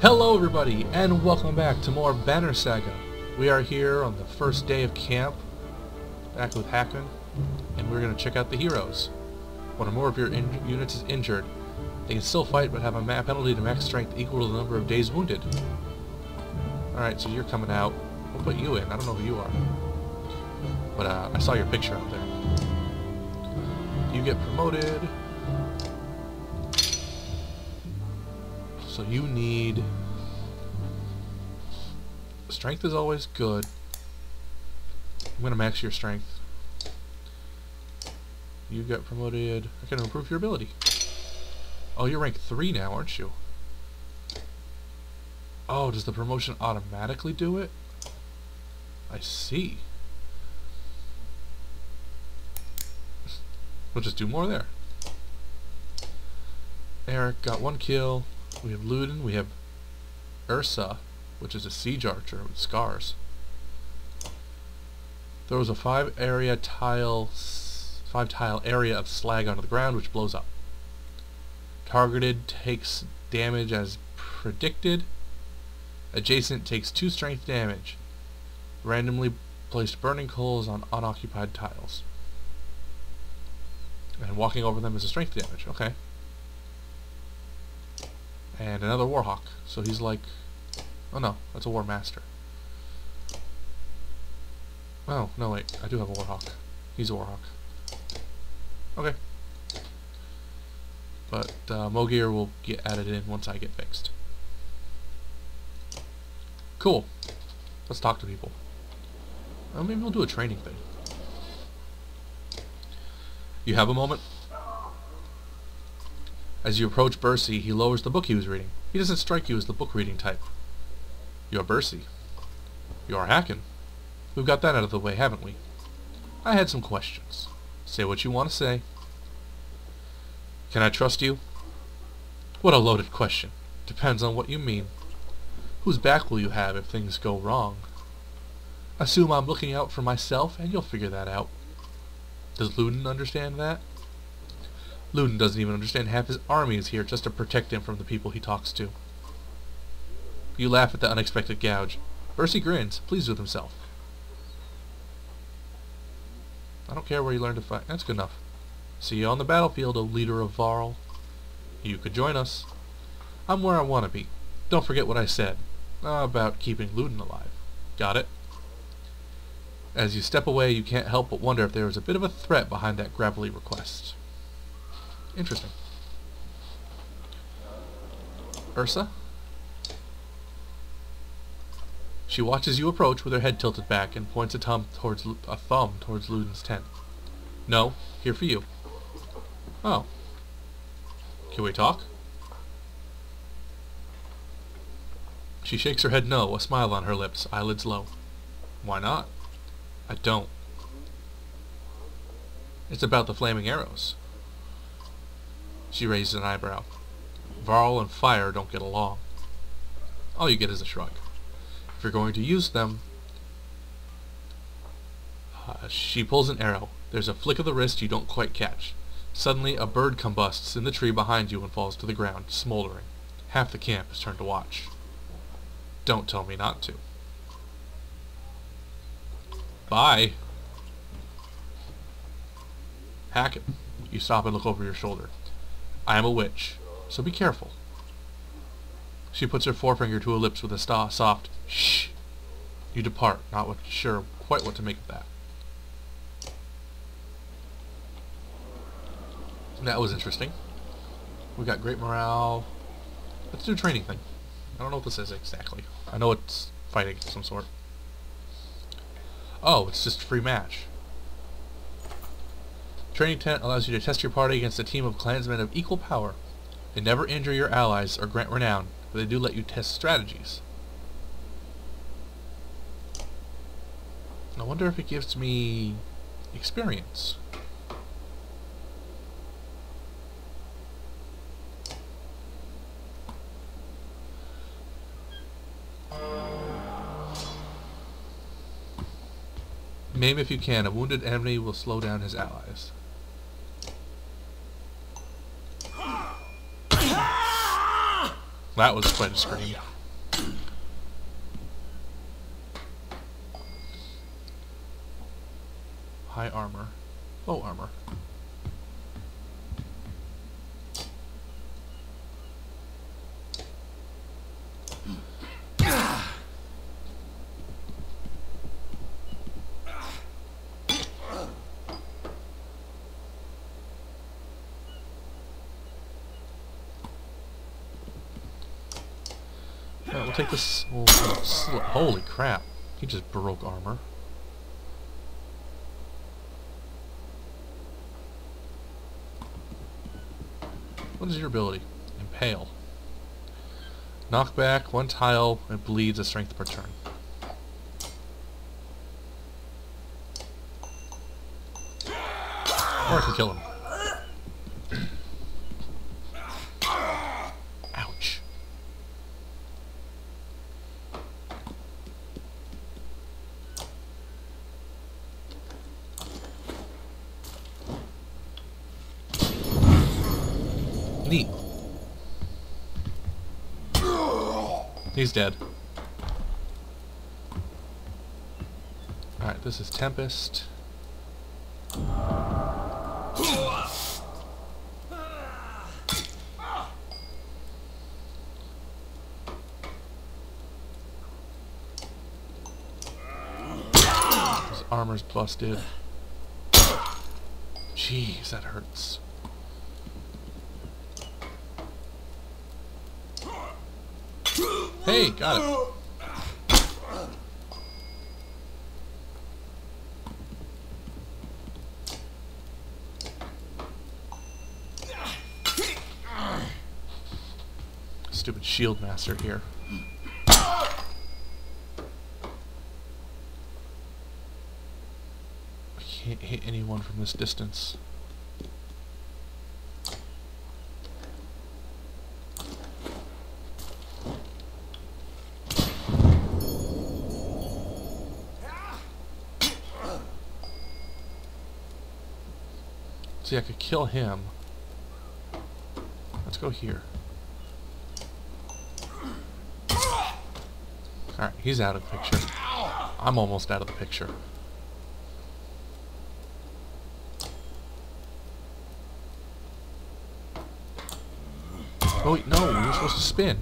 Hello everybody, and welcome back to more Banner Saga. We are here on the first day of camp, back with Hakon, and we're going to check out the heroes. One or more of your units is injured, they can still fight but have a map penalty to max strength equal to the number of days wounded. Alright, so you're coming out. We'll put you in. I don't know who you are. But uh, I saw your picture out there. You get promoted. So you need... Strength is always good. I'm going to max your strength. You got promoted. I can improve your ability. Oh, you're rank 3 now, aren't you? Oh, does the promotion automatically do it? I see. We'll just do more there. Eric got one kill. We have Ludin. We have Yrsa, which is a siege archer with scars. There was a five area tile, five tile area of slag onto the ground, which blows up. Targeted takes damage as predicted. Adjacent takes two strength damage. Randomly placed burning coals on unoccupied tiles. And walking over them is a strength damage. Okay. And another Warhawk. So he's like... Oh no, that's a War Master. Oh, no wait. I do have a Warhawk. He's a Warhawk. Okay. But uh, Mogr will get added in once I get fixed. Cool. Let's talk to people. Well, maybe we'll do a training thing. You have a moment? As you approach Bersi, he lowers the book he was reading. He doesn't strike you as the book reading type. You're Bersi. You're Hakon. We've got that out of the way, haven't we? I had some questions. Say what you want to say. Can I trust you? What a loaded question. Depends on what you mean. Whose back will you have if things go wrong? Assume I'm looking out for myself, and you'll figure that out. Does Ludin understand that? Ludin doesn't even understand half his army is here just to protect him from the people he talks to. You laugh at the unexpected gouge. Bersi grins, pleased with himself. I don't care where you learn to fight. That's good enough. See you on the battlefield, O leader of Varl. You could join us. I'm where I want to be. Don't forget what I said about keeping Ludin alive. Got it? As you step away, you can't help but wonder if there is a bit of a threat behind that gravelly request. Interesting. Yrsa? She watches you approach with her head tilted back and points a thumb towards a thumb towards Ludin's tent. No, here for you. Oh. Can we talk? She shakes her head no, a smile on her lips, eyelids low. Why not? I don't. It's about the flaming arrows. She raises an eyebrow. Varl and fire don't get along. All you get is a shrug. If you're going to use them... Uh, she pulls an arrow. There's a flick of the wrist you don't quite catch. Suddenly, a bird combusts in the tree behind you and falls to the ground, smoldering. Half the camp is turned to watch. Don't tell me not to. Bye. Hack it. You stop and look over your shoulder. I am a witch, so be careful. She puts her forefinger to her lips with a soft shh. You depart, not sure quite what to make of that. That was interesting. We got great morale. Let's do a training thing. I don't know what this is exactly. I know it's fighting of some sort. Oh, it's just a free match. Training tent allows you to test your party against a team of clansmen of equal power. They never injure your allies or grant renown, but they do let you test strategies. I wonder if it gives me experience. Name if you can. A wounded enemy will slow down his allies. That was quite a scream. High armor. Low armor. Alright, we'll take this. Oh, we'll, we'll holy crap! He just broke armor. What is your ability? Impale. Knockback, one tile, it bleeds a strength per turn. Or I can kill him. Neat. He's dead. Alright, this is Tempest. His armor's busted. Jeez, that hurts. Hey, got it. Stupid shield master here. I can't hit anyone from this distance. See, I could kill him. Let's go here. Alright, he's out of the picture. I'm almost out of the picture. Oh, wait, no, you're supposed to spin.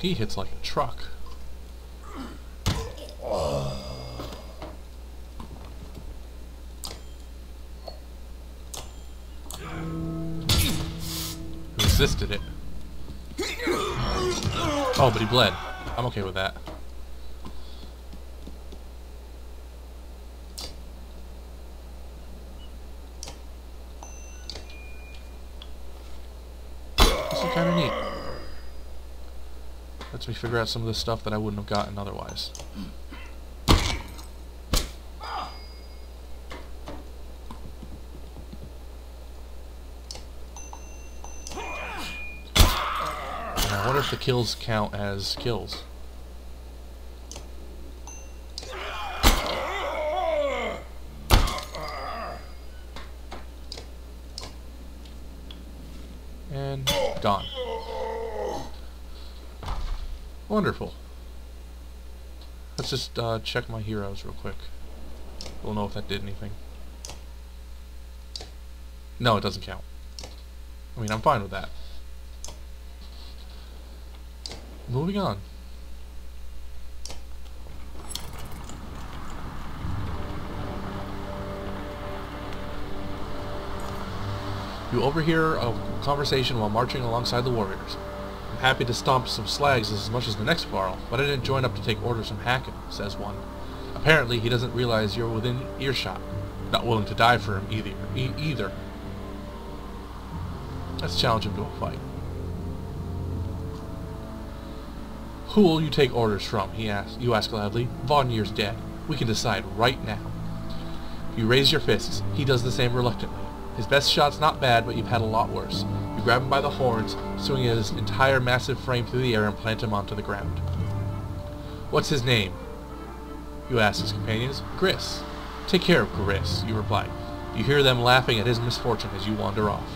He hits like a truck. Resisted it. Oh, but he bled. I'm okay with that. This is kind of neat. Lets me figure out some of the stuff that I wouldn't have gotten otherwise. I wonder if the kills count as kills. And gone. Wonderful. Let's just uh, check my heroes real quick. We'll know if that did anything. No, it doesn't count. I mean, I'm fine with that. Moving on. You overhear a conversation while marching alongside the warriors. Happy to stomp some slags as much as the next Varl, but I didn't join up to take orders from Hakon, says one. Apparently, he doesn't realize you're within earshot. Not willing to die for him either. E either. Let's challenge him to a fight. Who will you take orders from? He asks. You ask loudly. Vognir's dead. We can decide right now. You raise your fists. He does the same reluctantly. His best shot's not bad, but you've had a lot worse. Grab him by the horns, swing his entire massive frame through the air and plant him onto the ground. What's his name? You ask his companions. Gris. Take care of Gris, you reply. You hear them laughing at his misfortune as you wander off.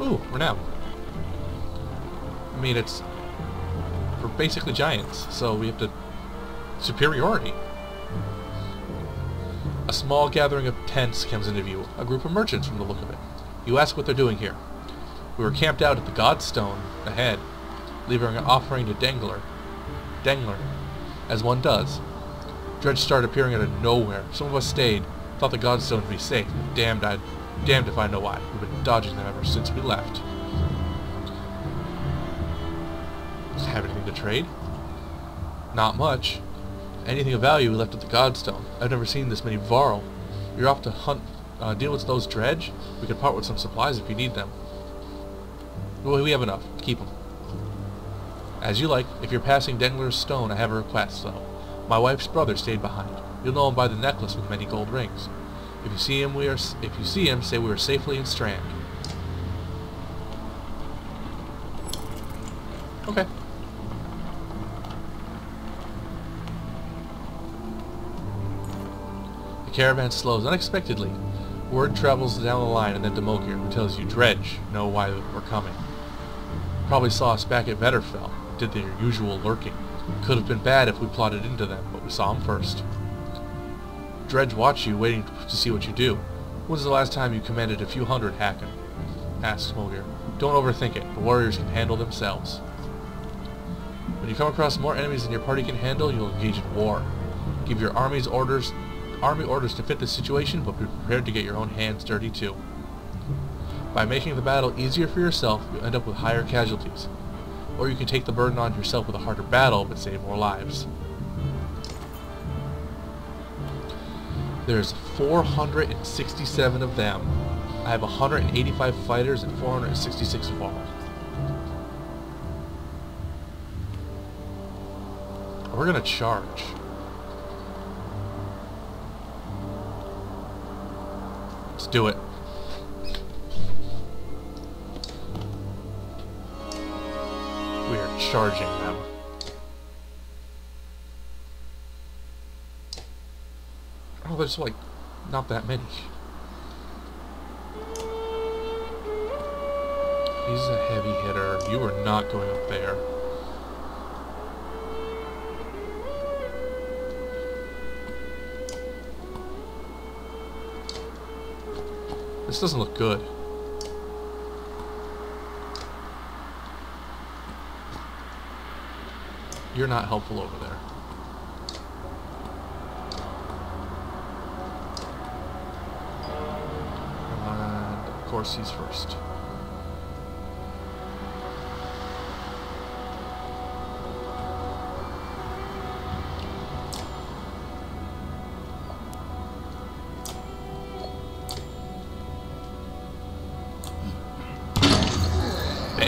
Ooh, renown. I mean, it's... We're basically giants, so we have to... Superiority. A small gathering of tents comes into view, a group of merchants from the look of it. You ask what they're doing here. We were camped out at the Godstone ahead, leaving an offering to Denglr. Denglr, as one does. Dredge started appearing out of nowhere. Some of us stayed, thought the Godstone would be safe. Damned I'd damned if I know why. We've been dodging them ever since we left. Have anything to trade? Not much. Anything of value we left at the Godstone. I've never seen this many Varl. You're off to hunt, uh, deal with those dredge? We could part with some supplies if you need them. Well, we have enough. Keep them. As you like. If you're passing Denglr's stone, I have a request, though. My wife's brother stayed behind. You'll know him by the necklace with many gold rings. If you see him, we are. If you see him, say we are safely in Strand. Okay. The caravan slows unexpectedly. Word travels down the line and then to Mogr, who tells you Dredge know why we're coming. Probably saw us back at Vedrfell, did their usual lurking. Could have been bad if we plotted into them, but we saw them first. Dredge watch you, waiting to see what you do. When's the last time you commanded a few hundred Hakon? Asks Mogr. Don't overthink it. The warriors can handle themselves. When you come across more enemies than your party can handle, you'll engage in war. Give your army's orders, army orders to fit the situation, but be prepared to get your own hands dirty too. By making the battle easier for yourself, you'll end up with higher casualties. Or you can take the burden on yourself with a harder battle, but save more lives. There's 467 of them. I have 185 fighters and 466 Varl. We're gonna charge. Let's do it. We are charging them. Oh, there's like not that many. He's a heavy hitter. You are not going up there. This doesn't look good. You're not helpful over there. And of course he's first.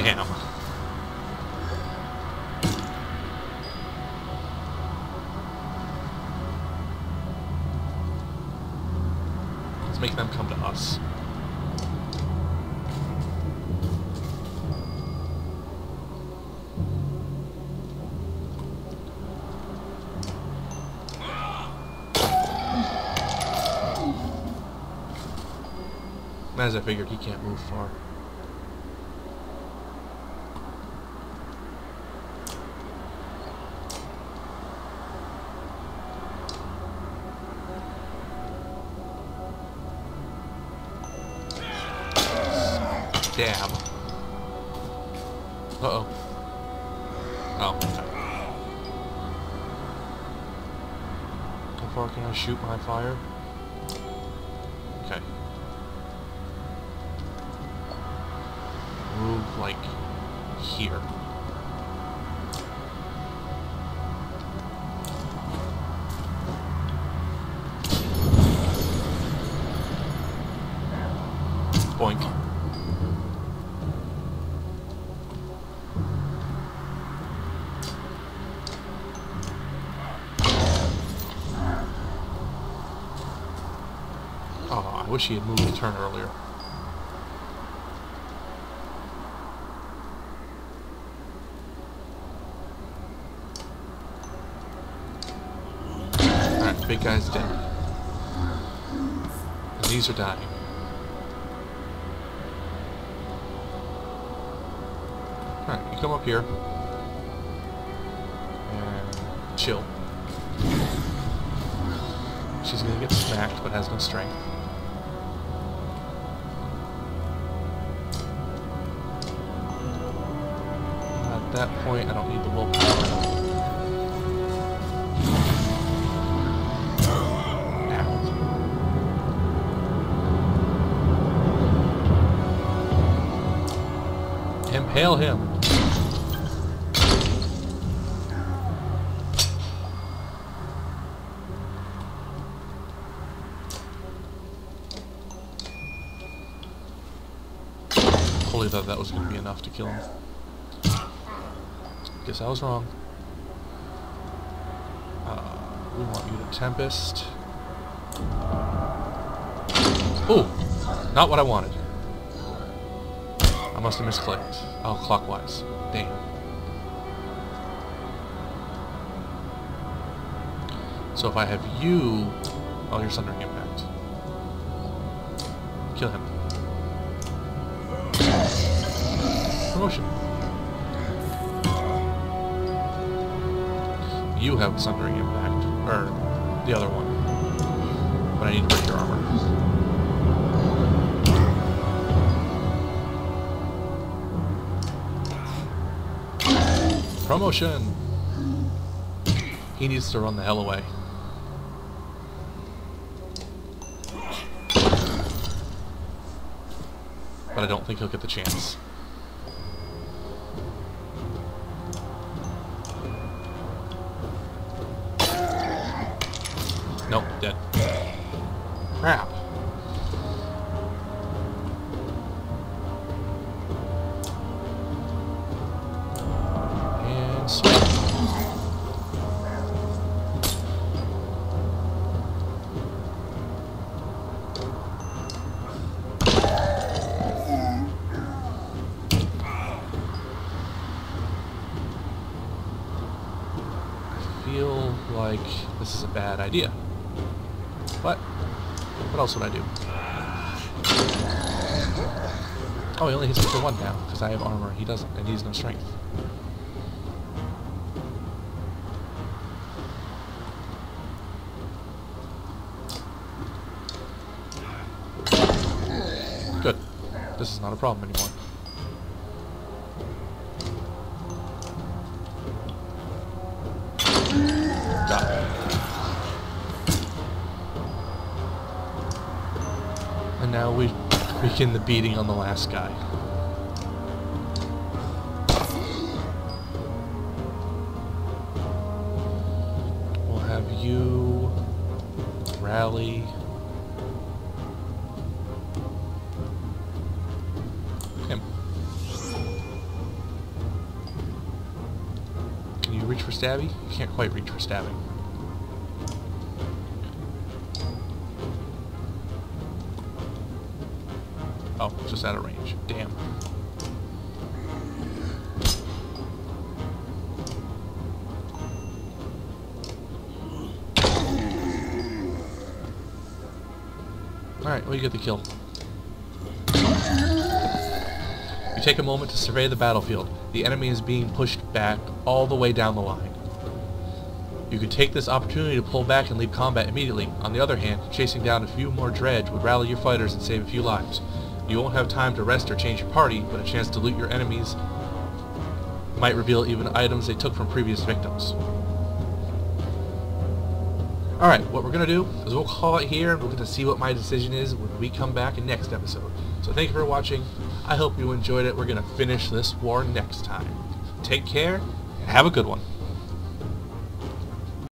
Damn. Let's make them come to us. As I figured, he can't move far. Damn. Uh-oh. Oh. How far can I shoot my fire? Okay. Move, like, here. I wish he had moved the turn earlier. Alright, big guy's dead. And these are dying. Alright, you come up here. And chill. She's gonna get smacked, but has no strength. At that point, I don't need the willpower. Impale him. Fully thought that was going to be enough to kill him. Guess I was wrong. Uh, we want you to Tempest. Oh! Not what I wanted. I must have misclicked. Oh, clockwise. Damn. So if I have you... Oh, you're Sundering Impact. Kill him. Promotion. You have Sundering Impact. Or, the other one. But I need to break your armor. Promotion! He needs to run the hell away. But I don't think he'll get the chance. Else would I do? Oh, he only hits me for one now, because I have armor. He doesn't, and he's no strength. Good. This is not a problem anymore. Begin the beating on the last guy. We'll have you rally. Him. Can you reach for stabby? You can't quite reach for stabbing. Oh, just out of range. Damn. Alright, you get the kill. You take a moment to survey the battlefield. The enemy is being pushed back all the way down the line. You could take this opportunity to pull back and leave combat immediately. On the other hand, chasing down a few more dredge would rally your fighters and save a few lives. You won't have time to rest or change your party, but a chance to loot your enemies might reveal even items they took from previous victims. Alright, what we're going to do is we'll call it here, and we're going to see what my decision is when we come back in next episode. So thank you for watching. I hope you enjoyed it. We're going to finish this war next time. Take care, and have a good one.